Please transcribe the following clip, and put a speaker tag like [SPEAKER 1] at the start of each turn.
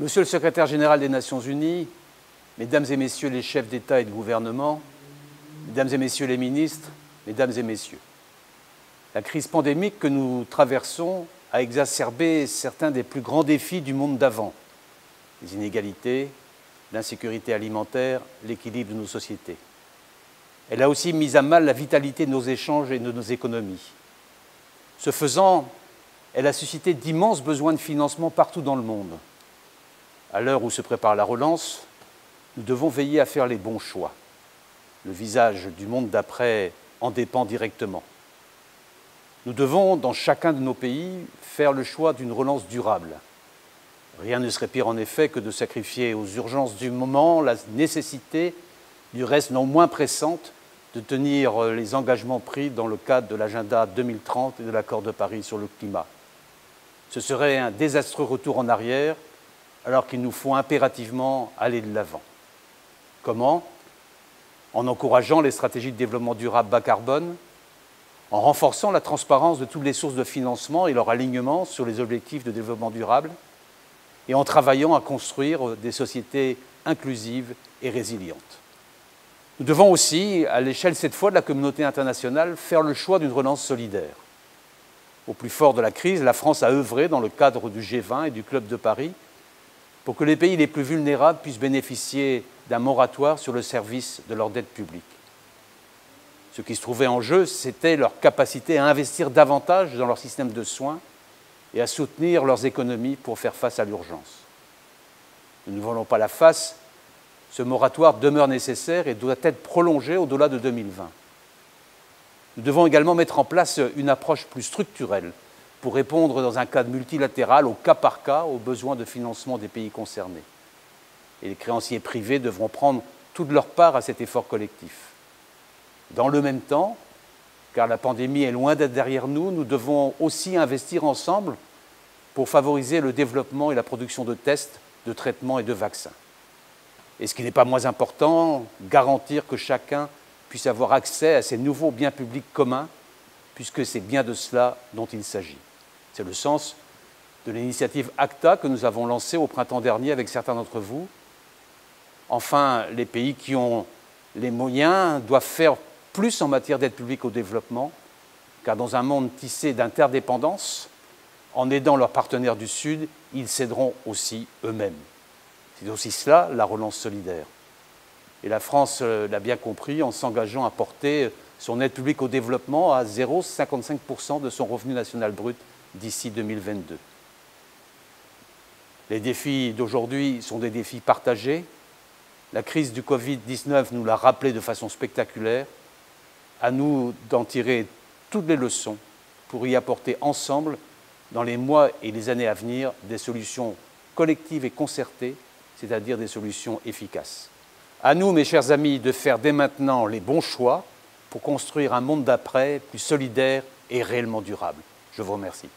[SPEAKER 1] Monsieur le secrétaire général des Nations Unies, Mesdames et Messieurs les chefs d'État et de gouvernement, Mesdames et Messieurs les ministres, Mesdames et Messieurs, la crise pandémique que nous traversons a exacerbé certains des plus grands défis du monde d'avant, les inégalités, l'insécurité alimentaire, l'équilibre de nos sociétés. Elle a aussi mis à mal la vitalité de nos échanges et de nos économies. Ce faisant, elle a suscité d'immenses besoins de financement partout dans le monde. À l'heure où se prépare la relance, nous devons veiller à faire les bons choix. Le visage du monde d'après en dépend directement. Nous devons, dans chacun de nos pays, faire le choix d'une relance durable. Rien ne serait pire en effet que de sacrifier aux urgences du moment la nécessité, du reste non moins pressante, de tenir les engagements pris dans le cadre de l'agenda 2030 et de l'accord de Paris sur le climat. Ce serait un désastreux retour en arrière alors qu'il nous faut impérativement aller de l'avant. Comment? En encourageant les stratégies de développement durable bas carbone, en renforçant la transparence de toutes les sources de financement et leur alignement sur les objectifs de développement durable, et en travaillant à construire des sociétés inclusives et résilientes. Nous devons aussi, à l'échelle cette fois de la communauté internationale, faire le choix d'une relance solidaire. Au plus fort de la crise, la France a œuvré dans le cadre du G20 et du Club de Paris pour que les pays les plus vulnérables puissent bénéficier d'un moratoire sur le service de leur dette publique. Ce qui se trouvait en jeu, c'était leur capacité à investir davantage dans leur système de soins et à soutenir leurs économies pour faire face à l'urgence. Nous ne voulons pas la face, ce moratoire demeure nécessaire et doit être prolongé au-delà de 2020. Nous devons également mettre en place une approche plus structurelle pour répondre dans un cadre multilatéral, au cas par cas, aux besoins de financement des pays concernés. Et les créanciers privés devront prendre toute leur part à cet effort collectif. Dans le même temps, car la pandémie est loin d'être derrière nous, nous devons aussi investir ensemble pour favoriser le développement et la production de tests, de traitements et de vaccins. Et ce qui n'est pas moins important, garantir que chacun puisse avoir accès à ces nouveaux biens publics communs, puisque c'est bien de cela dont il s'agit. C'est le sens de l'initiative ACTA que nous avons lancée au printemps dernier avec certains d'entre vous. Enfin, les pays qui ont les moyens doivent faire plus en matière d'aide publique au développement, car dans un monde tissé d'interdépendance, en aidant leurs partenaires du Sud, ils céderont aussi eux-mêmes. C'est aussi cela la relance solidaire. Et la France euh, l'a bien compris en s'engageant à porter son aide publique au développement à 0,55% de son revenu national brut d'ici 2022. Les défis d'aujourd'hui sont des défis partagés. La crise du Covid-19 nous l'a rappelé de façon spectaculaire. À nous d'en tirer toutes les leçons pour y apporter ensemble, dans les mois et les années à venir, des solutions collectives et concertées, c'est-à-dire des solutions efficaces. À nous, mes chers amis, de faire dès maintenant les bons choix pour construire un monde d'après plus solidaire et réellement durable. Je vous remercie.